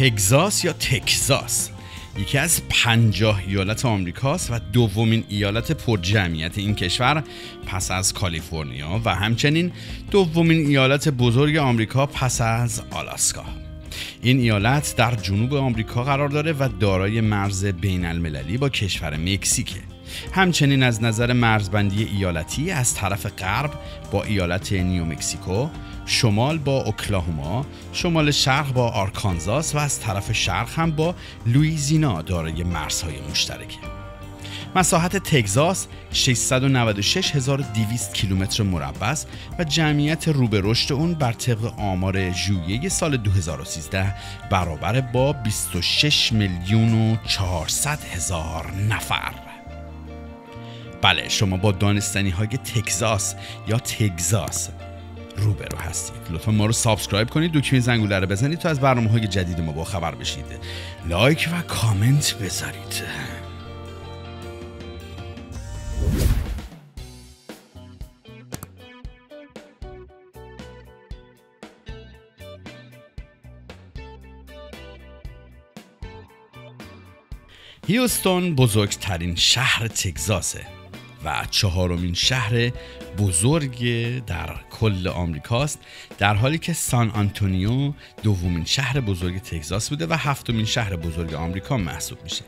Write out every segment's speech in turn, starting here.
تگزاس یا تکزاس؟ یکی از پنجاه ایالت آمریکاست و دومین ایالت پرجمعیت این کشور پس از کالیفرنیا و همچنین دومین ایالت بزرگ آمریکا پس از آلاسکا. این ایالت در جنوب آمریکا قرار داره و دارای مرز بین المللی با کشور مکزیکه. همچنین از نظر مرزبندی ایالتی از طرف غرب با ایالت نیومکسیکو شمال با اوکلاهوما شمال شرق با آرکانزاس و از طرف شرق هم با لویزینا دارای مرزهای مشترکه. مساحت تگزاس 696200 کیلومتر مربع است و جمعیت رو به رشد اون بر طبق آمار ژوئیه سال 2013 برابر با 26 میلیون و 400 هزار نفر. بله شما با دانستنی های تگزاس یا تگزاس روبرو هستید. لطفا ما رو subscribe کنید دکمه زنگوله رو بزنید تا از برنامه های جدید ما با خبر بشید. like و کامنت بذارید. هیوستون بزرگترین شهر تگزاسه. و چهارمین شهر بزرگ در کل آمریکاست در حالی که سان آنتونیو دومین شهر بزرگ تگزاس بوده و هفتمین شهر بزرگ آمریکا محسوب میشه.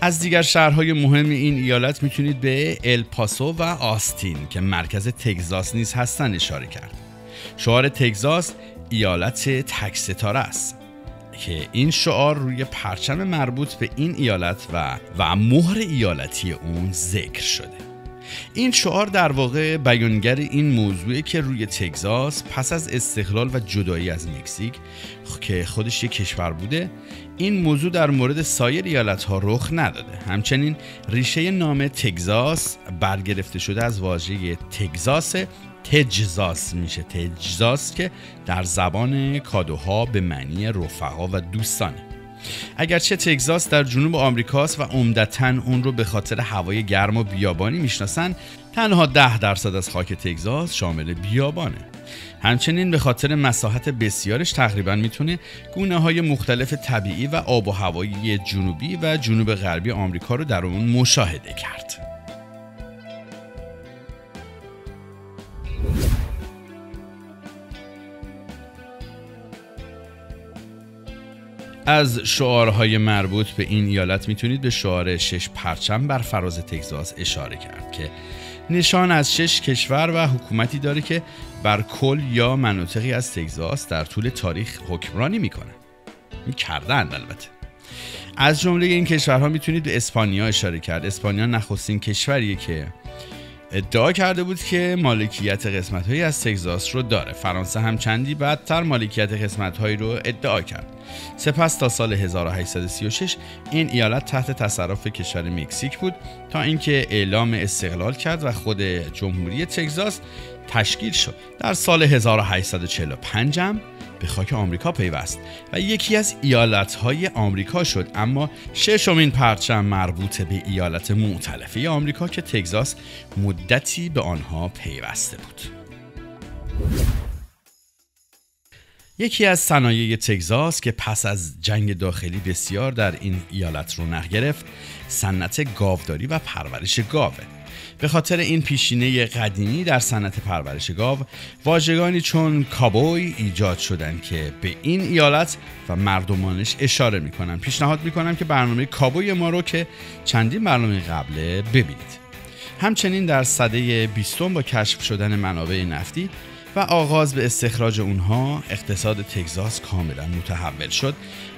از دیگر شهرهای مهم این ایالت می‌تونید به الپاسو و آستین که مرکز تگزاس نیز هستند اشاره کرد. شعار تگزاس ایالت تک ستاره است که این شعار روی پرچم مربوط به این ایالت و و مهر ایالتی اون ذکر شده. این شعار در واقع بیانگر این موضوعه که روی تگزاس پس از استقلال و جدایی از مکزیک که خودش یک کشور بوده این موضوع در مورد سایر ایالت ها رخ نداده. همچنین ریشه نام تگزاس برگرفته شده از واژه تگزاس تجزاس میشه. تجزاس که در زبان کادوها به معنی رفقا و دوستانه. اگرچه تگزاس در جنوب آمریکاست و عمدتا اون رو به خاطر هوای گرم و بیابانی می‌شناسن تنها ده درصد از خاک تگزاس شامل بیابانه. همچنین به خاطر مساحت بسیارش تقریبا می‌تونه گونه های مختلف طبیعی و آب و هوایی جنوبی و جنوب غربی آمریکا رو در اون مشاهده کرد. از شعارهای مربوط به این ایالت می‌تونید به شعار شش پرچم بر فراز تگزاس اشاره کرد که نشان از شش کشور و حکومتی داره که بر کل یا مناطقی از تگزاس در طول تاریخ حکمرانی می‌کنه. کردند البته. از جمله این کشورها می‌تونید به اسپانیا اشاره کرد. اسپانیا نخستین کشوریه که ادعا کرده بود که مالکیت قسمت هایی از تگزاس رو داره. فرانسه هم چندی بعدتر مالکیت قسمت هایی رو ادعا کرد. سپس تا سال 1836 این ایالت تحت تصرف کشور مکزیک بود تا اینکه اعلام استقلال کرد و خود جمهوری تگزاس تشکیل شد. در سال 1845 هم به خاک آمریکا پیوست و یکی از ایالتهای آمریکا شد. اما ششمین پرچم مربوط به ایالت معتلفه آمریکا که تگزاس مدتی به آنها پیوسته بود. یکی از صنایع تگزاس که پس از جنگ داخلی بسیار در این ایالت رونق گرفت صنعت گاوداری و پرورش گاوه. به خاطر این پیشینه قدیمی در صنعت پرورش گاو واژگانی چون کابوی ایجاد شدن که به این ایالت و مردمانش اشاره می‌کنن پیشنهاد می‌کنم که برنامه کابوی ما رو که چندین برنامه قبله ببینید. همچنین در صده بیستم با کشف شدن منابع نفتی و آغاز به استخراج اونها اقتصاد تگزاس کاملا متحول شد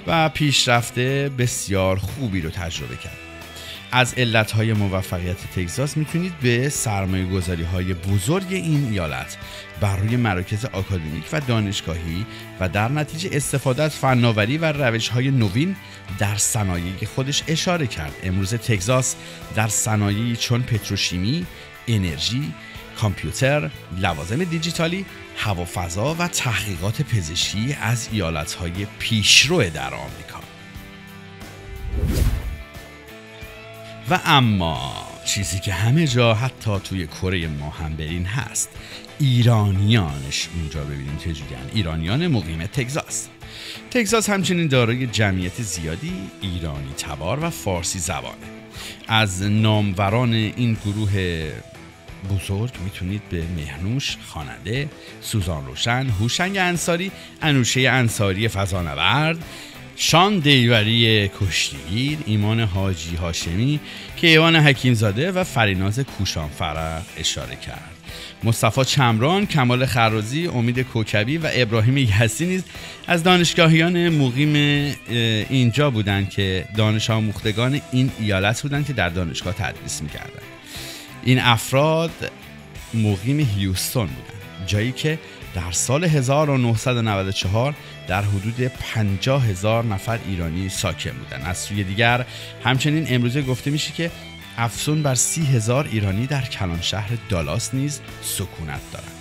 و پیشرفته بسیار خوبی رو تجربه کرد. از علتهای موفقیت تگزاس می‌تونید به سرمایه گذاری های بزرگ این ایالت بر روی مراکز آکادمیک و دانشگاهی و در نتیجه استفاده از فناوری و روش های نوین در صنایع خودش اشاره کرد. امروز تگزاس در صنایعی چون پتروشیمی، انرژی، کامپیوتر، لوازم دیجیتالی، هوافضا و تحقیقات پزشکی از ایالتهای پیشرو در آمریکا. و اما چیزی که همه جا حتی توی کره ما هم برین هست. ایرانیانش اونجا ببینیم چجوری ایرانیان مقیم تگزاس. تگزاس همچنین دارای جمعیت زیادی ایرانی تبار و فارسی زبانه. از ناموران این گروه بزرگ می‌تونید به مهنوش خواننده سوزان روشن هوشنگ انصاری انوشه انصاری فضانورد شان دیوری کشتیگیر ایمان حاجی هاشمی کیوان حکیمزاده و فریناز کوشان فرق اشاره کرد. مصطفی چمران، کمال خرازی، امید کوکبی و ابراهیم یسی نیز از دانشگاهیان مقیم اینجا بودند که دانش آموختگان این ایالت بودند که در دانشگاه تدریس می‌کردند. این افراد مقیم هیوستون بودند جایی که در سال 1994 در حدود 50 هزار نفر ایرانی ساکن بودند. از سوی دیگر همچنین امروزه گفته میشه که افزون بر سی هزار ایرانی در کلان شهر دالاس نیز سکونت دارند.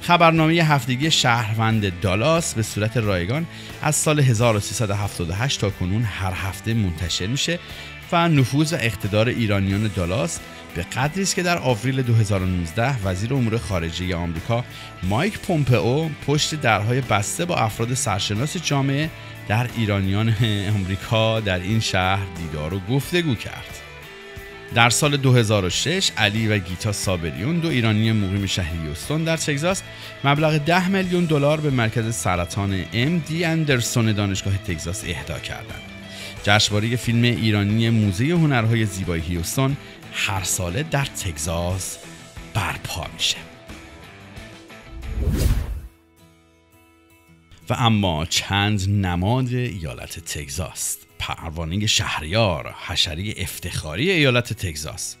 خبرنامه هفتگی شهروند دالاس به صورت رایگان از سال 1378 تا کنون هر هفته منتشر میشه و نفوذ و اقتدار ایرانیان دالاس به قدری است که در آوریل 2019 وزیر امور خارجه آمریکا مایک پومپئو پشت درهای بسته با افراد سرشناس جامعه در ایرانیان آمریکا در این شهر دیدار و گفتگو کرد. در سال 2006 علی و گیتا سابریون دو ایرانی مقیم شهر یوستون در تگزاس مبلغ 10 میلیون دلار به مرکز سرطان ام دی اندرسون دانشگاه تگزاس اهدا کردند. جشنواره فیلم ایرانی موزه هنرهای زیبایی هیوستون هر ساله در تگزاس برپا میشه. و اما چند نماد ایالت تگزاس پروانه شهریار حشری افتخاری ایالت تگزاس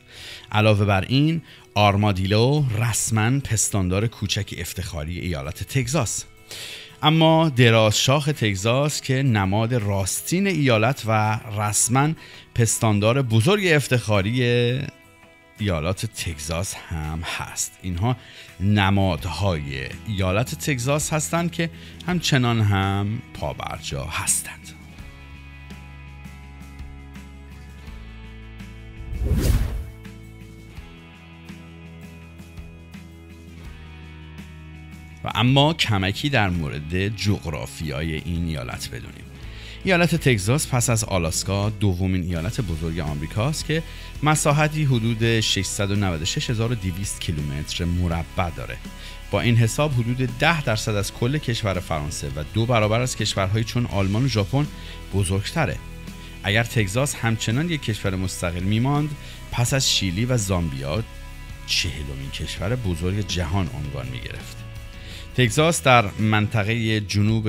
علاوه بر این آرمادیلو رسما پستاندار کوچک افتخاری ایالت تگزاس اما دراز شاخ تگزاس که نماد راستین ایالت و رسما پستاندار بزرگ افتخاری ایالات تگزاس هم هست. اینها نمادهای ایالت تگزاس هستند که همچنان هم پابرجا هستند. و اما کمکی در مورد جغرافیای این ایالت بدونیم. ایالت تگزاس پس از آلاسکا دومین ایالت بزرگ آمریکاست که مساحتی حدود 696200 کیلومتر مربع داره. با این حساب حدود 10 درصد از کل کشور فرانسه و دو برابر از کشورهایی چون آلمان و ژاپن بزرگتره. اگر تگزاس همچنان یک کشور مستقل میماند پس از شیلی و زامبیا چهلمین کشور بزرگ جهان عنوان می گرفت. تگزاس در منطقه جنوب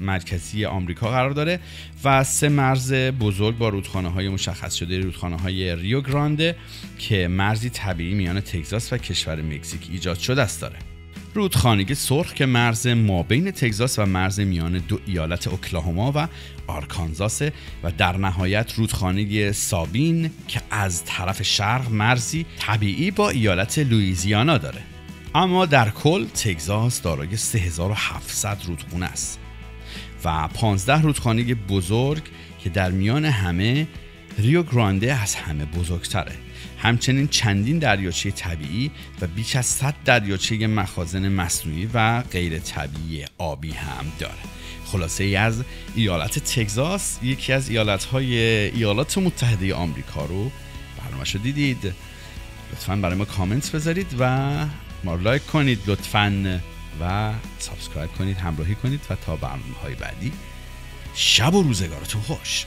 مرکزی آمریکا قرار داره و سه مرز بزرگ با رودخانه های مشخص شده رودخانه های ریو گرانده که مرزی طبیعی میان تگزاس و کشور مکزیک ایجاد شده است داره. رودخانه سرخ که مرز ما بین تگزاس و مرز میان دو ایالت اوکلاهوما و آرکانزاس و در نهایت رودخانه سابین که از طرف شرق مرزی طبیعی با ایالت لویزیانا داره. اما در کل تگزاس دارای 3700 رودخانه است و 15 رودخانه بزرگ که در میان همه ریو گرانده از همه بزرگتره. همچنین چندین دریاچه طبیعی و بیش از 100 دریاچه مخازن مصنوعی و غیر طبیعی آبی هم داره. خلاصه ای از ایالت تگزاس یکی از ایالت های ایالات متحده آمریکا رو برنامه دیدید. لطفا برای ما کامنت بذارید و ما like کنید لطفا و subscribe کنید همراهی کنید و تا برنامه های بعدی شب و روزگارتون خوش.